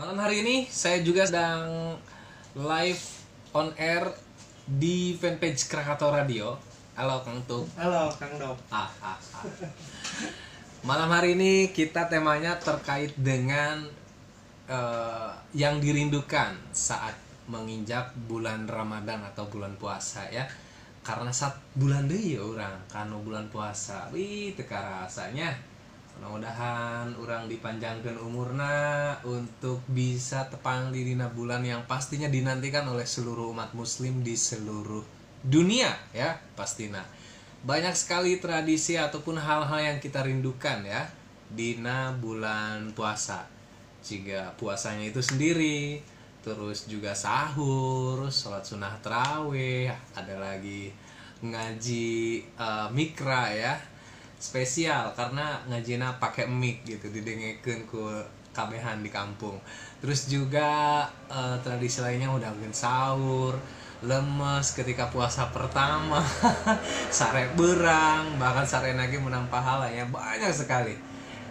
Malam hari ini saya juga sedang live on air di fanpage Krakatau Radio. Halo Kang Tuk. Halo Kang Dop. Ah, ah, ah. Malam hari ini kita temanya terkait dengan eh, yang dirindukan saat menginjak bulan Ramadan atau bulan puasa ya. Karena saat bulan deh ya orang karena bulan puasa. Wih, teka rasanya. Mudah-mudahan orang dipanjangkan umurna untuk bisa tepang di dina bulan yang pastinya dinantikan oleh seluruh umat muslim di seluruh dunia ya pastinya. Banyak sekali tradisi ataupun hal-hal yang kita rindukan ya dina bulan puasa. Jika puasanya itu sendiri terus juga sahur sholat sunnah terawih ada lagi ngaji eh, mikra ya spesial karena ngajina pakai mic gitu didengekeun ku kabehan di kampung. Terus juga eh, tradisi lainnya udah mungkin sahur lemes ketika puasa pertama sare berang bahkan sare lagi menang pahala ya banyak sekali.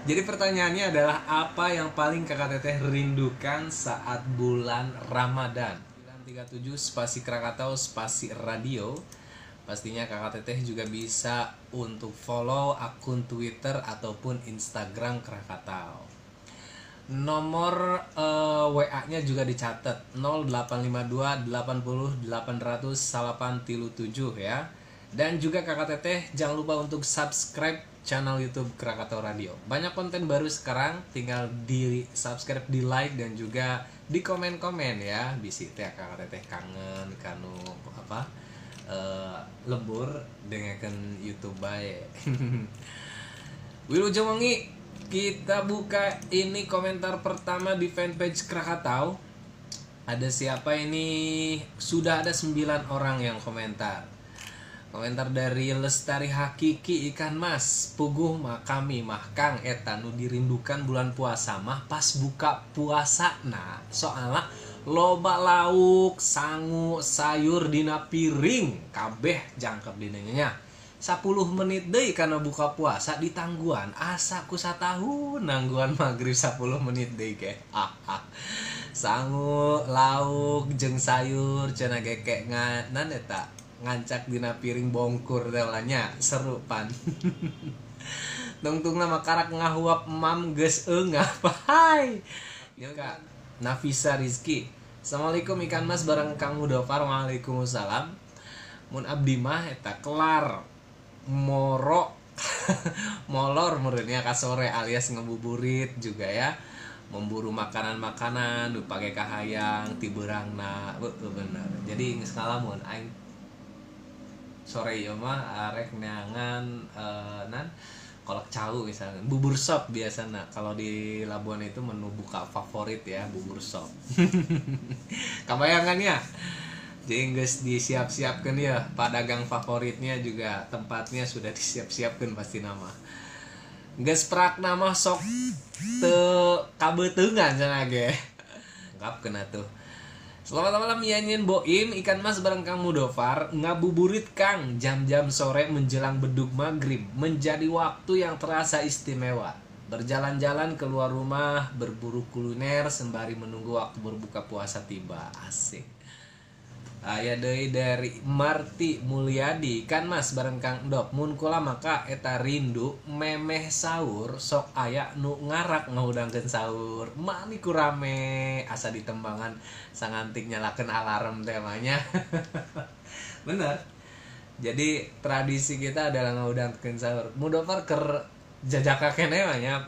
Jadi pertanyaannya adalah apa yang paling kakak teteh rindukan saat bulan Ramadan? 937 spasi Krakatau spasi radio Pastinya kakak teteh juga bisa untuk follow akun Twitter ataupun Instagram Krakatau. Nomor eh, WA-nya juga dicatat 0852 80 800 837 ya. Dan juga kakak teteh jangan lupa untuk subscribe channel YouTube Krakatau Radio. Banyak konten baru sekarang, tinggal di subscribe, di like dan juga di komen-komen ya. Bisi teh kakak teteh kangen kanu apa? Eh, lembur dengarkan YouTube baik. Wilujeng Wengi, kita buka ini komentar pertama di fanpage Krakatau. Ada siapa ini? Sudah ada 9 orang yang komentar. Komentar dari Lestari Hakiki Ikan Mas Puguh mah kami mah Eta nu dirindukan bulan puasa mah pas buka puasa nah soalnya loba lauk sangu sayur dina piring. Kabeh jangkep dinanya 10 menit deh karena buka puasa di tangguan. Asa ku tahun nangguan maghrib 10 menit deh ke. Ah, sangu lauk jeng sayur cina gekek nganan eta ngancak dina piring bongkur telanya seru pan. Tungtung nama karak ngahuap mam geus eungah hai ya Nafisa Rizky. Assalamualaikum ikan mas bareng Kang Mudofar Waalaikumsalam. Mun abdi mah eta kelar. Moro molor muridnya kasore alias ngebuburit juga ya. Memburu makanan-makanan pakai kahayang tiberangna bener. Jadi geus ngalamun aing. Sore ieu mah arek neangan eh, nan kolak cau misalnya. Bubur sop biasanya. Kalau di Labuan itu menu buka favorit ya bubur sop. Kebayangan ya? Jadi guys disiap-siapkan ya. Pedagang favoritnya juga tempatnya sudah disiap-siapkan pasti nama. Guys prak nama sok te kabetungan sana ge. Ngap kena tuh Selamat malam Yanyin Boim. Ikan mas bareng Kang Mudofar. Ngabuburit Kang Jam-jam sore menjelang beduk maghrib. Menjadi waktu yang terasa istimewa. Berjalan-jalan keluar rumah Berburu kuliner Sembari menunggu waktu berbuka puasa tiba. Asik Aya deui dari Marti Mulyadi. Kan Mas bareng Kang Dop mun kula maka eta rindu memeh sahur sok aya nu ngarak ngahudangkeun sahur. Mani ku rame. Asa ditembangan sangantik nyalakeun alarm temanya bener. Jadi tradisi kita adalah ngahudangkeun sahur. Mudofar ker jajaka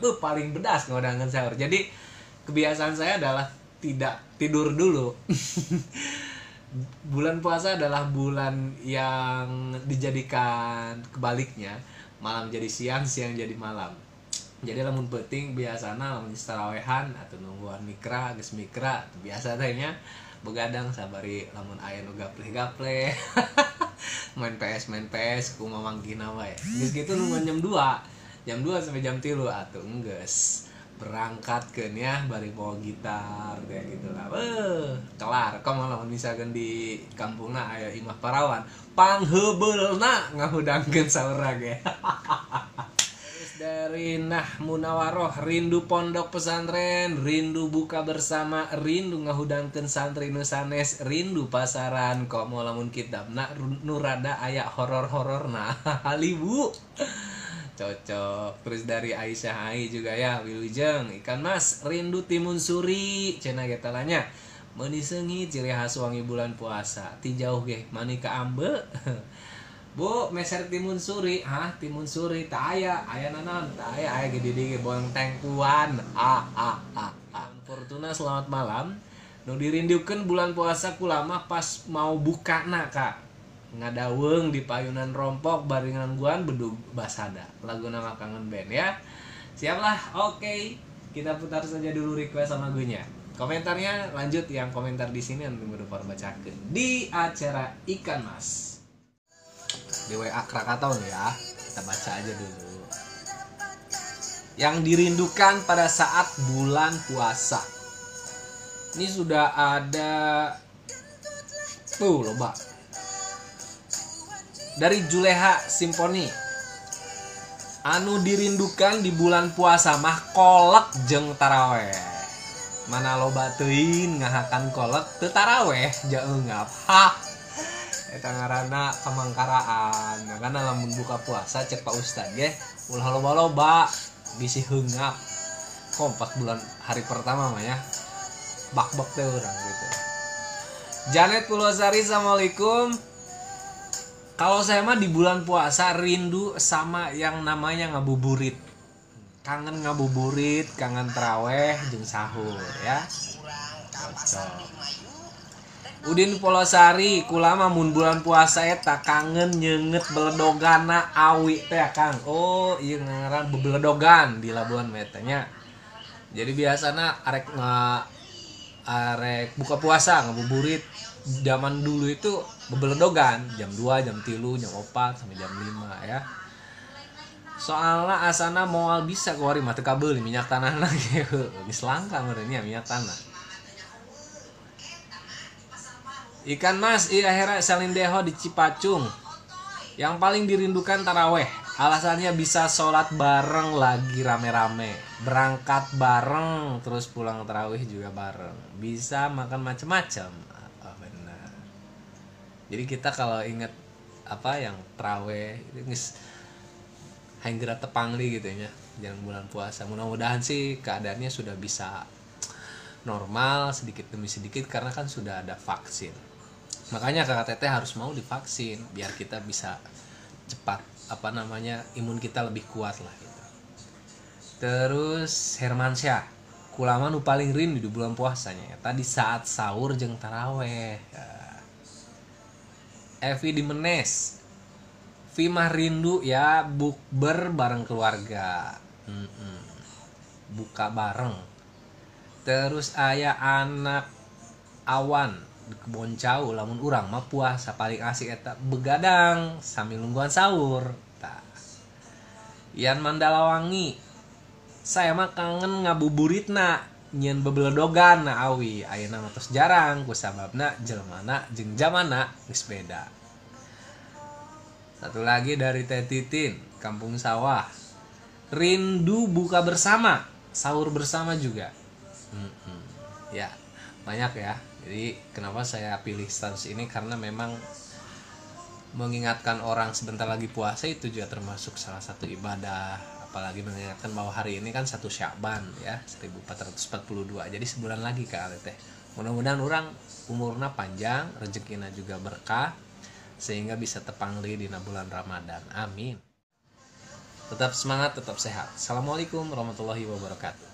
beuh, paling bedas ngahudangkeun sahur. Jadi kebiasaan saya adalah tidak tidur dulu bulan puasa adalah bulan yang dijadikan kebaliknya. Malam jadi siang siang jadi malam. Jadi lamun penting biasana lamun istirawehan atau nungguan mikra geus mikra biasa tehnya begadang sabari lamun aya nu gapleh-gapleh main PS main PS ku mamanggina wae. Geus kitu nungguan jam 2 jam 2 sampai jam 3 atuh enggeus berangkat ke ya bari bawa gitar kayak gitu lah Weh, kelar. Kok malah misalkan di kampungna aya imah parawan panghebeulna ngahudangkeun sahur ge terus dari Madinah Munawaroh rindu pondok pesantren rindu buka bersama rindu ngahudangkeun santri nusanes rindu pasaran. Kok mau lamun kitab nak nurada ayak horor-horor nah halibu cocok. Terus dari Aisyah Ai juga ya Wilujeng ikan mas rindu timun suri cina kita tanya menisengi ciri khas wangi bulan puasa. Ti jauh ge manika ambe. Bu, meser timun suri, hah? Timun suri, tak aya, aya nanon, tak aya, aya gede gede boang tengkuan, ah ah ah ah. Fortuna selamat malam. Nu dirindukan bulan puasa kulama pas mau buka nak kak. Ngadaweng di payunan rompok baringan guan bedug basada. Lagu nama kangen band ya. Siaplah, oke. Okay. Kita putar saja dulu request sama gue nya. Komentarnya lanjut yang komentar di sini nanti berupa bacakan di acara ikan mas di WA Krakatau ya kita baca aja dulu yang dirindukan pada saat bulan puasa ini sudah ada tuh loba dari Juleha Simponi anu dirindukan di bulan puasa mah kolek jeng taraweh. Mana loba teuing ngahakan kolek teu taraweh jeung ngap ha! Eta ngaranna kemangkaraan nah, karena lamun buka puasa cek Pak Ustad ya ulah loba-loba bisi hengap kompak bulan hari pertama mah ya. Bak-bak teh orang gitu. Janet Pulwasari Assalamualaikum kalau saya mah di bulan puasa rindu sama yang namanya ngabuburit kangen ngabuburit kangen teraweh jeng sahur ya Udin Polosari kulama mun bulan puasa eta kangen nyenget beledogana awi teh Kang. Oh, iya ngaran bebeledogan di Labuan Metanya. Jadi biasanya arek nge arek buka puasa ngabuburit zaman dulu itu bebeledogan jam 2, jam 3, jam 4 sampai jam 5 ya. Soalnya asana moal bisa keluar mata kabel minyak tanah lagi. Geus langka merenya minyak tanah Ikan mas, iya hera salindeho di Cipacung. Yang paling dirindukan taraweh. Alasannya bisa sholat bareng lagi rame-rame. Berangkat bareng, terus pulang taraweh juga bareng. Bisa makan macam-macam. Jadi kita kalau inget apa yang taraweh itu hanggera tepangli gitu ya. Jangan bulan puasa. Mudah-mudahan sih keadaannya sudah bisa normal sedikit demi sedikit karena kan sudah ada vaksin makanya kakak teteh harus mau divaksin biar kita bisa cepat apa namanya imun kita lebih kuat lah gitu. terus Hermansyah kulama nu paling rindu di bulan puasanya ya. tadi saat sahur jeng taraweh ya. Evi di Menes Vimah rindu ya bukber bareng keluarga. Mm -mm. buka bareng. Terus ayah anak awan kebon jauh lamun urang mah puasa paling asik eta begadang sambil nungguan sahur ta. Yan Mandalawangi saya mah kangen ngabuburitna nyen bebeledogan na awi. Ayeuna mah tos jarang. Ku sababna jelmana jeung jamana geus beda. Satu lagi dari Teh Titin Kampung Sawah. Rindu buka bersama sahur bersama juga. Ya banyak ya. Jadi kenapa saya pilih status ini? Karena memang mengingatkan orang sebentar lagi puasa itu juga termasuk salah satu ibadah apalagi mengingatkan bahwa hari ini kan satu Syakban ya 1442 jadi sebulan lagi ke teh mudah-mudahan orang umurnya panjang rezekinya juga berkah sehingga bisa tepangli di bulan Ramadan. Amin. Tetap semangat tetap sehat. Assalamualaikum warahmatullahi wabarakatuh